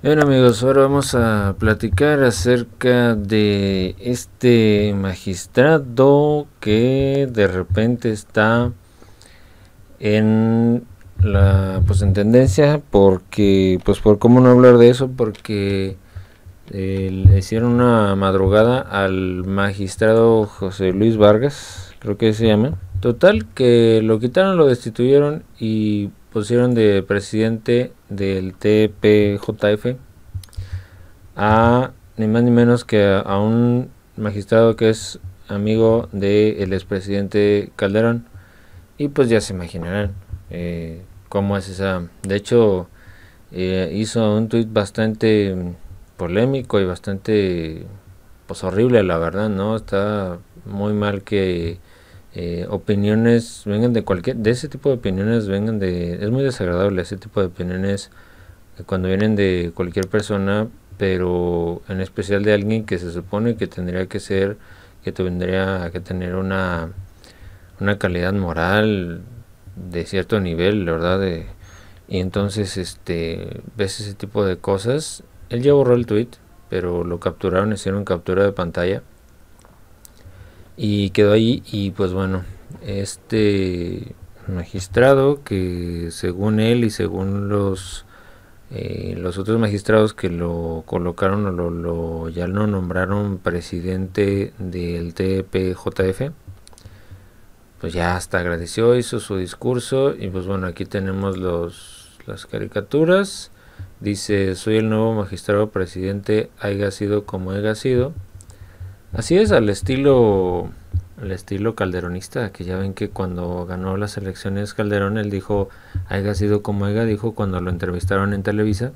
Bien amigos, ahora vamos a platicar acerca de este magistrado que de repente está en la pues en tendencia porque pues por cómo no hablar de eso porque eh, le hicieron una madrugada al magistrado José Luis Vargas creo que se llama. Total que lo quitaron lo destituyeron y pusieron de presidente del TPJF a ni más ni menos que a, un magistrado que es amigo del expresidente Calderón. Y pues ya se imaginarán eh, cómo es esa. De hecho eh, hizo un tuit bastante polémico y bastante pues horrible la verdad no está muy mal que eh, opiniones vengan de cualquier de ese tipo de opiniones vengan de es muy desagradable ese tipo de opiniones cuando vienen de cualquier persona pero en especial de alguien que se supone que tendría que ser que tendría que tener una una calidad moral de cierto nivel verdad de, y entonces este ves ese tipo de cosas. Él ya borró el tweet pero lo capturaron hicieron captura de pantalla y quedó ahí y pues bueno este magistrado que según él y según los eh, los otros magistrados que lo colocaron o lo, lo, ya lo nombraron presidente del TPJF pues ya hasta agradeció hizo su discurso y pues bueno aquí tenemos los las caricaturas. Dice soy el nuevo magistrado presidente haya sido como haya sido Así es, al estilo, al estilo calderonista, que ya ven que cuando ganó las elecciones Calderón, él dijo, haya sido como haya, dijo cuando lo entrevistaron en Televisa.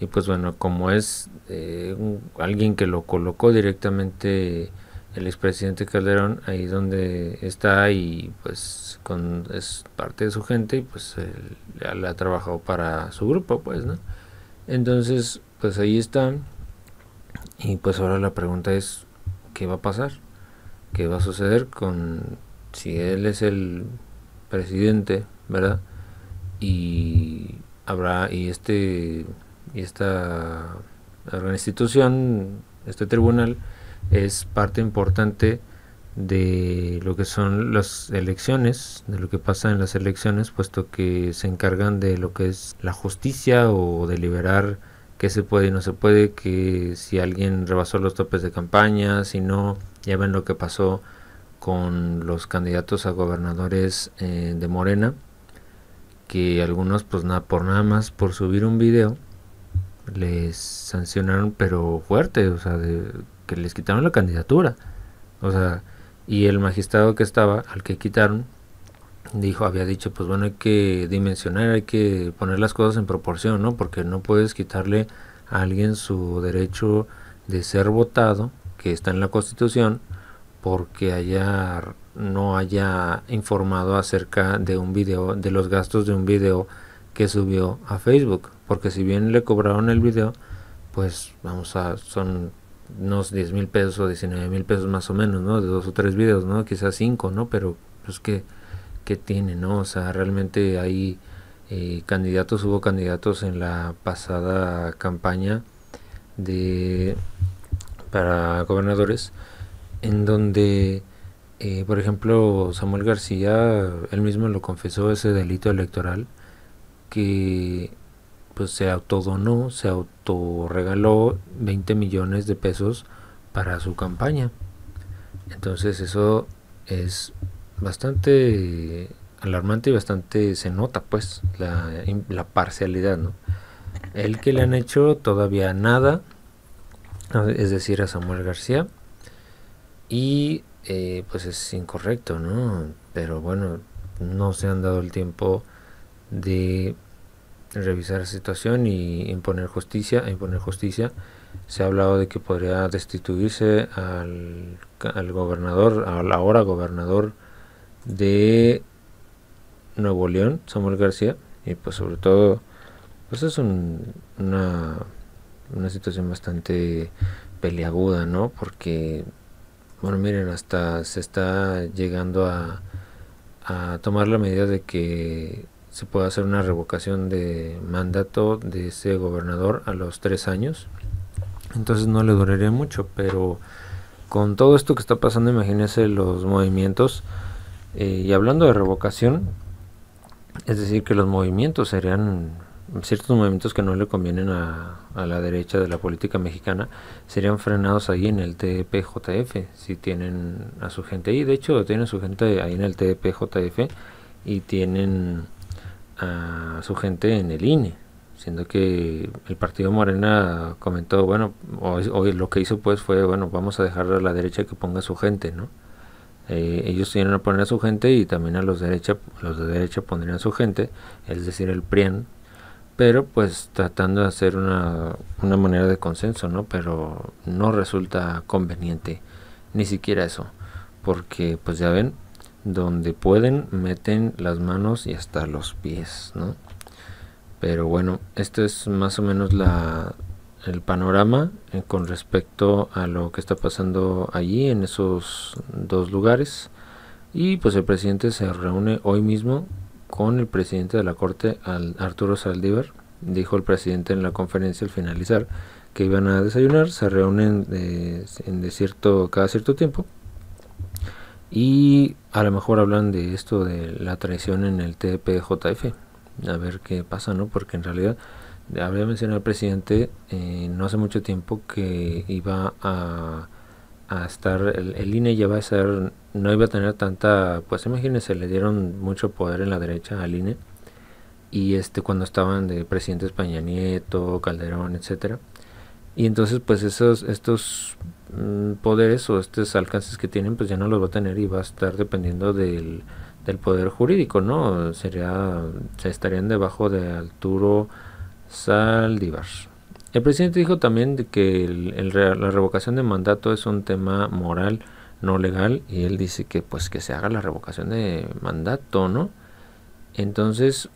Y pues bueno, como es eh, alguien que lo colocó directamente el expresidente Calderón, ahí donde está y pues con, es parte de su gente y pues él, le ha trabajado para su grupo, pues, ¿no? Entonces, pues ahí está. Y pues ahora la pregunta es, qué va a pasar, qué va a suceder con si él es el presidente, ¿verdad? Y habrá y este y esta institución, este tribunal es parte importante de lo que son las elecciones, de lo que pasa en las elecciones, puesto que se encargan de lo que es la justicia o de liberar qué se puede y no se puede, que si alguien rebasó los topes de campaña, si no, ya ven lo que pasó con los candidatos a gobernadores eh, de Morena, que algunos pues nada por nada más por subir un video les sancionaron pero fuerte, o sea, de, que les quitaron la candidatura. O sea, y el magistrado que estaba, al que quitaron, dijo, había dicho, pues bueno, hay que dimensionar, hay que poner las cosas en proporción, ¿no? Porque no puedes quitarle a alguien su derecho de ser votado, que está en la Constitución, porque haya no haya informado acerca de un video, de los gastos de un video que subió a Facebook, porque si bien le cobraron el video, pues vamos a, son unos 10 mil pesos o 19 mil pesos más o menos, ¿no? De dos o tres videos, ¿no? Quizás cinco, ¿no? Pero pues que tiene, ¿no? O sea, realmente hay eh, candidatos, hubo candidatos en la pasada campaña de para gobernadores en donde eh, por ejemplo Samuel García él mismo lo confesó ese delito electoral que pues se autodonó, se autorregaló 20 millones de pesos para su campaña. Entonces eso es bastante alarmante y bastante se nota pues la, la parcialidad, ¿no? El que le han hecho todavía nada, es decir, a Samuel García, y eh, pues es incorrecto, ¿no? Pero bueno, no se han dado el tiempo de revisar la situación y imponer justicia, imponer justicia. Se ha hablado de que podría destituirse al, al gobernador, al ahora gobernador de Nuevo León, Samuel García, y pues sobre todo, pues es una, una situación bastante peliaguda, ¿no? Porque, bueno, miren, hasta se está llegando a, a tomar la medida de que se puede hacer una revocación de mandato de ese gobernador a los tres años. Entonces no le duraría mucho, pero con todo esto que está pasando, imagínense los movimientos. Eh, y hablando de revocación, es decir, que los movimientos serían ciertos movimientos que no le convienen a, la derecha de la política mexicana serían frenados ahí en el TPJF si tienen a su gente ahí. De hecho tienen su gente ahí en el TPJF y tienen a su gente en el INE siendo que el partido Morena comentó bueno hoy, lo que hizo pues fue bueno vamos a dejar a la derecha que ponga su gente no eh, ellos tienen a poner a su gente y también a los derecha los de derecha pondrían su gente es decir el PRIAN pero pues tratando de hacer una, una manera de consenso, ¿no? Pero no resulta conveniente, ni siquiera eso, porque pues ya ven, donde pueden meten las manos y hasta los pies, ¿no? Pero bueno, esto es más o menos la, el panorama eh, con respecto a lo que está pasando allí en esos dos lugares. Y pues el presidente se reúne hoy mismo con el presidente de la Corte, Arturo Saldívar. Dijo el presidente en la conferencia al finalizar que iban a desayunar, se reúnen de, cierto, cada cierto tiempo y a lo mejor hablan de esto de la traición en el TPJF. A ver qué pasa, ¿no? Porque en realidad había mencionado el presidente eh, no hace mucho tiempo que iba a a estar, el, INE ya va a ser, no iba a tener tanta, pues imagínense, le dieron mucho poder en la derecha al INE y este cuando estaban de presidentes Peña Nieto, Calderón, etcétera. Y entonces pues esos estos mm, poderes o estos alcances que tienen pues ya no los va a tener y va a estar dependiendo del, del poder jurídico, ¿no? Sería se estarían debajo de Arturo Saldívar. El presidente dijo también que la revocación de mandato es un tema moral, no legal, y él dice que pues que se haga la revocación de mandato, ¿no? Entonces,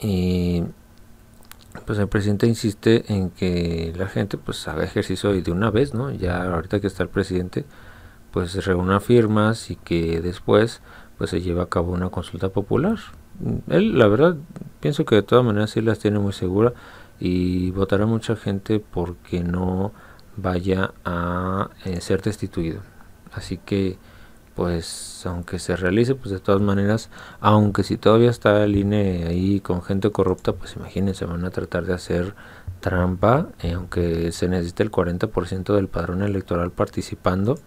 pues el presidente insiste en que la gente pues haga ejercicio de una vez, ¿no? Ya ahorita que está el presidente, pues reúna firmas y que después pues se lleve a cabo una consulta popular. Él, la verdad, pienso que de todas maneras sí las tiene muy segura y votará mucha gente porque no vaya a eh, ser destituido. Así que, pues, aunque se realice, pues de todas maneras, aunque si todavía está el INE ahí con gente corrupta, pues imagínense, van a tratar de hacer trampa, eh, aunque se necesite el 40% del padrón electoral participando,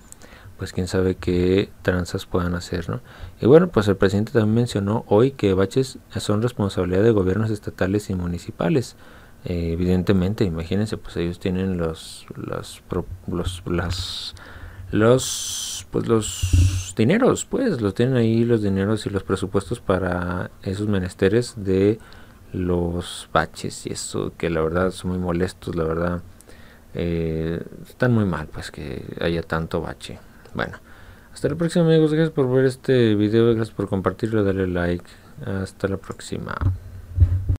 pues quién sabe qué tranzas puedan hacer, ¿no? Y bueno, pues el presidente también mencionó hoy que baches son responsabilidad de gobiernos estatales y municipales. Eh, evidentemente, imagínense, pues ellos tienen los, los, los, las, los, pues los dineros, pues los tienen ahí los dineros y los presupuestos para esos menesteres de los baches y eso que la verdad son muy molestos, la verdad eh, están muy mal, pues que haya tanto bache. Bueno, hasta la próxima amigos, gracias por ver este video, gracias por compartirlo, darle like, hasta la próxima.